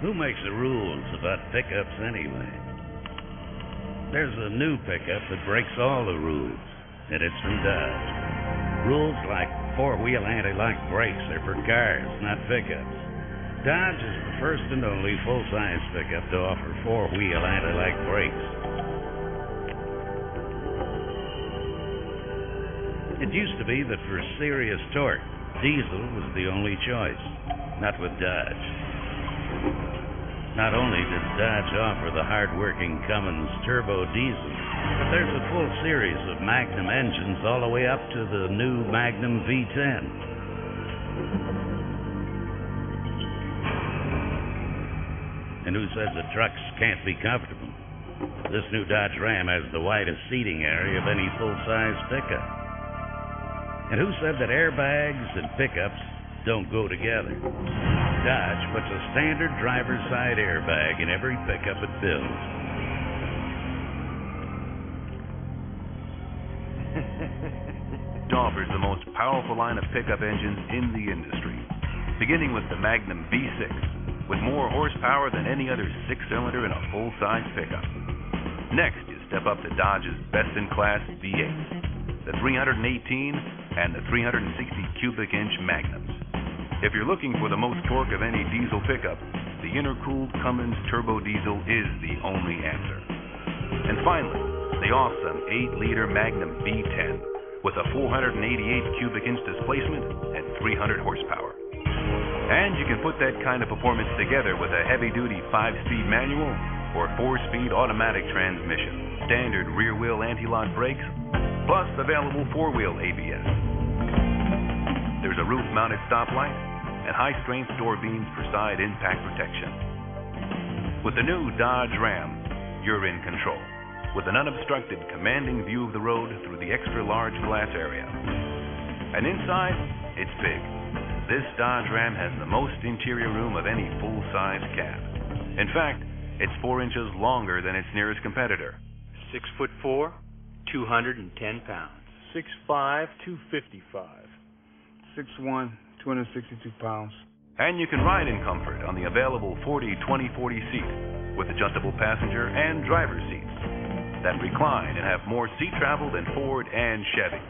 Who makes the rules about pickups anyway? There's a new pickup that breaks all the rules, and it's from Dodge. Rules like four-wheel anti-lock brakes are for cars, not pickups. Dodge is the first and only full-size pickup to offer four-wheel anti-lock brakes. It used to be that for serious torque, diesel was the only choice. Not with Dodge. Not only does Dodge offer the hard-working Cummins turbo diesel, but there's a full series of Magnum engines all the way up to the new Magnum V10. And who says the trucks can't be comfortable? This new Dodge Ram has the widest seating area of any full-size pickup. And who said that airbags and pickups don't go together? Dodge puts a standard driver's side airbag in every pickup it builds. Offers the most powerful line of pickup engines in the industry, beginning with the Magnum V6, with more horsepower than any other six-cylinder in a full-size pickup. Next, you step up to Dodge's best-in-class V8, the 318 and the 360 cubic inch Magnums. If you're looking for the most torque of any diesel pickup, the intercooled Cummins turbo diesel is the only answer. And finally, the awesome 8-liter Magnum V10 with a 488 cubic inch displacement and 300 horsepower. And you can put that kind of performance together with a heavy-duty 5-speed manual or 4-speed automatic transmission, standard rear-wheel anti-lock brakes, plus available 4-wheel ABS. There's a roof-mounted stoplight and high-strength door beams for side impact protection. With the new Dodge Ram, you're in control with an unobstructed, commanding view of the road through the extra large glass area. And inside, it's big. This Dodge Ram has the most interior room of any full size cab. In fact, it's four inches longer than its nearest competitor. Six foot four, 210 pounds. Six five, two fifty five. Six one, two hundred sixty two pounds. And you can ride in comfort on the available 40 20 40 seat with adjustable passenger and driver seats that recline and have more seat travel than Ford and Chevy.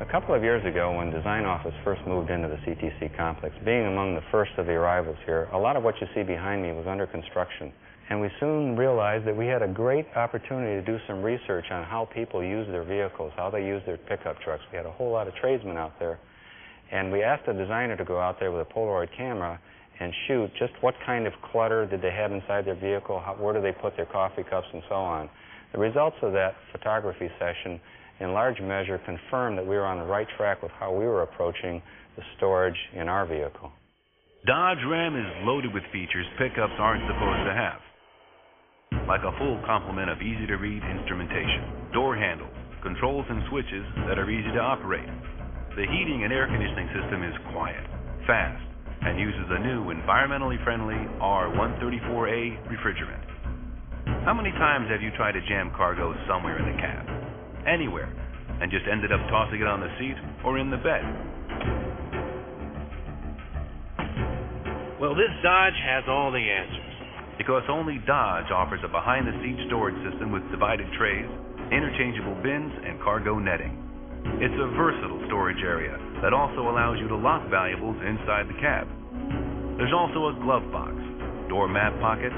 A couple of years ago, when Design Office first moved into the CTC complex, being among the first of the arrivals here, a lot of what you see behind me was under construction. And we soon realized that we had a great opportunity to do some research on how people use their vehicles, how they use their pickup trucks. We had a whole lot of tradesmen out there. And we asked the designer to go out there with a Polaroid camera and shoot just what kind of clutter did they have inside their vehicle, how, where do they put their coffee cups, and so on. The results of that photography session, in large measure, confirmed that we were on the right track with how we were approaching the storage in our vehicle. Dodge Ram is loaded with features pickups aren't supposed to have, like a full complement of easy to read instrumentation, door handles, controls, and switches that are easy to operate. The heating and air conditioning system is quiet, fast, and uses a new environmentally friendly R134A refrigerant. How many times have you tried to jam cargo somewhere in the cab? Anywhere. And just ended up tossing it on the seat or in the bed? Well, this Dodge has all the answers. Because only Dodge offers a behind the seat storage system with divided trays, interchangeable bins, and cargo netting. It's a versatile storage area that also allows you to lock valuables inside the cab. There's also a glove box, door mat pockets,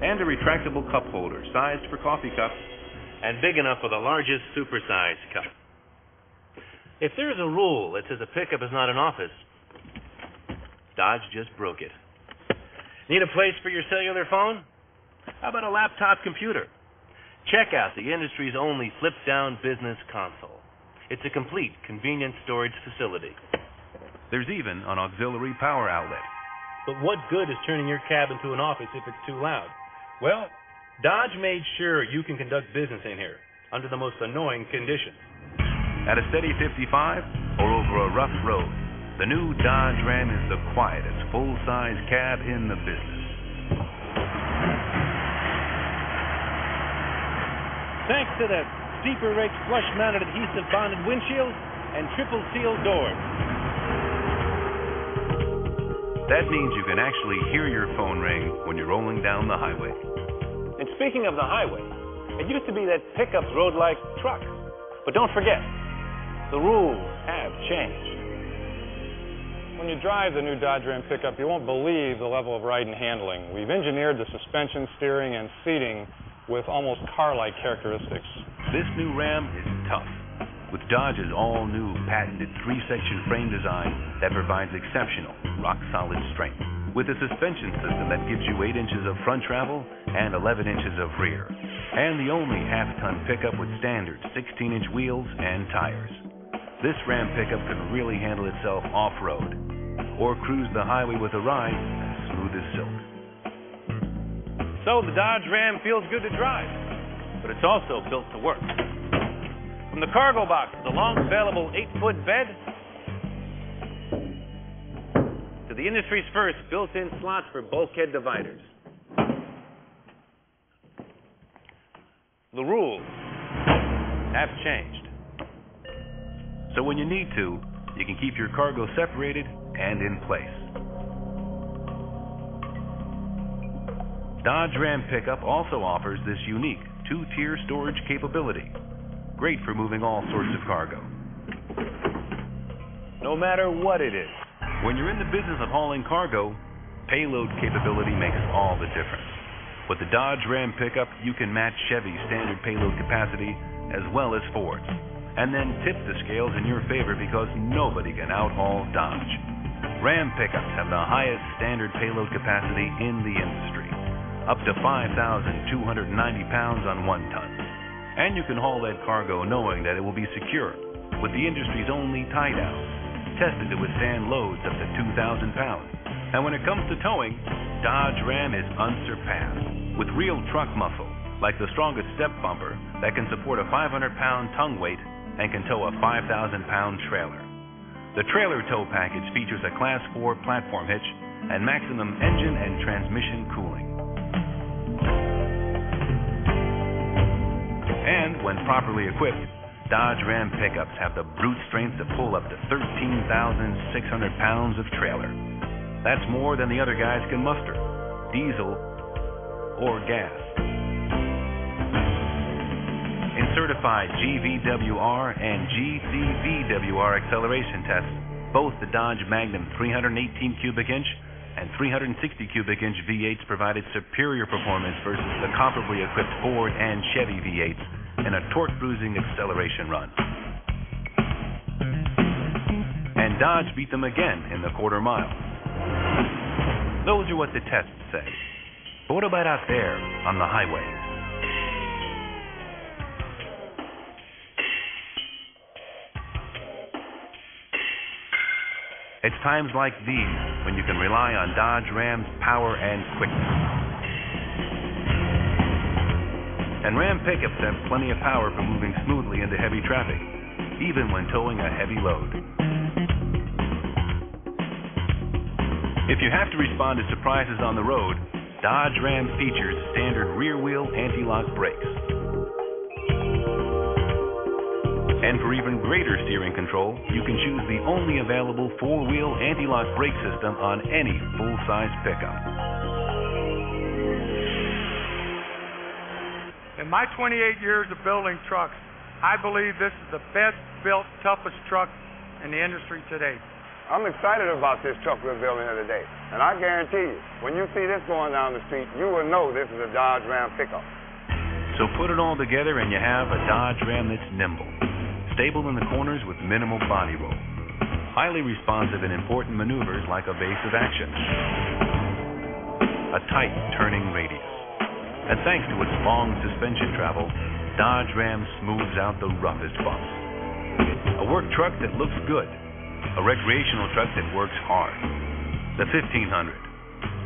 and a retractable cup holder sized for coffee cups and big enough for the largest supersized cup. If there's a rule that says a pickup is not an office, Dodge just broke it. Need a place for your cellular phone? How about a laptop computer? Check out the industry's only flip down business console. It's a complete, convenient storage facility. There's even an auxiliary power outlet. But what good is turning your cab into an office if it's too loud? Well, Dodge made sure you can conduct business in here under the most annoying conditions. At a steady 55 or over a rough road, the new Dodge Ram is the quietest full-size cab in the business. Thanks to the Steeper Rakes flush mounted adhesive bonded windshield and triple sealed doors. That means you can actually hear your phone ring when you're rolling down the highway. And speaking of the highway, it used to be that pickups rode like trucks. But don't forget, the rules have changed. When you drive the new Dodge Ram pickup, you won't believe the level of ride and handling. We've engineered the suspension, steering, and seating with almost car-like characteristics. This new Ram is tough, with Dodge's all-new patented three-section frame design that provides exceptional, rock-solid strength. With a suspension system that gives you 8 inches of front travel and 11 inches of rear. And the only half-ton pickup with standard 16-inch wheels and tires. This Ram pickup can really handle itself off-road or cruise the highway with a ride as smooth as silk. So the Dodge Ram feels good to drive, but it's also built to work. From the cargo box to the long available 8-foot bed to the industry's first built-in slots for bulkhead dividers. The rules have changed. So when you need to, you can keep your cargo separated and in place. Dodge Ram Pickup also offers this unique two-tier storage capability. Great for moving all sorts of cargo. No matter what it is. When you're in the business of hauling cargo, payload capability makes all the difference. With the Dodge Ram Pickup, you can match Chevy's standard payload capacity as well as Ford's, and then tip the scales in your favor because nobody can outhaul Dodge. Ram pickups have the highest standard payload capacity in the industry, up to 5,290 pounds on one ton. And you can haul that cargo knowing that it will be secure with the industry's only tie down, tested to withstand loads up to 2,000 pounds. And when it comes to towing, Dodge Ram is unsurpassed with real truck muscle, like the strongest step bumper that can support a 500 pound tongue weight and can tow a 5,000 pound trailer. The trailer tow package features a Class 4 platform hitch and maximum engine and transmission cooling. And when properly equipped, Dodge Ram pickups have the brute strength to pull up to 13,600 pounds of trailer. That's more than the other guys can muster, diesel or gas. Certified GVWR and GCVWR acceleration tests, both the Dodge Magnum 318 cubic inch and 360 cubic inch V8s provided superior performance versus the comparably equipped Ford and Chevy V8s in a torque cruising acceleration run. And Dodge beat them again in the quarter mile. Those are what the tests say. But what about out there on the highway? It's times like these when you can rely on Dodge Ram's power and quickness. And Ram pickups have plenty of power for moving smoothly into heavy traffic, even when towing a heavy load. If you have to respond to surprises on the road, Dodge Ram features standard rear wheel anti lock brakes. And for even greater steering control, you can choose the only available four-wheel anti-lock brake system on any full-size pickup. In my 28 years of building trucks, I believe this is the best built, toughest truck in the industry today. I'm excited about this truck we're building here today. And I guarantee you, when you see this going down the street, you will know this is a Dodge Ram pickup. So put it all together and you have a Dodge Ram that's nimble stable in the corners with minimal body roll, highly responsive in important maneuvers like evasive action, a tight turning radius. And thanks to its long suspension travel, Dodge Ram smooths out the roughest bumps. A work truck that looks good, a recreational truck that works hard. The 1500,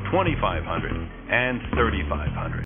2500, and 3500.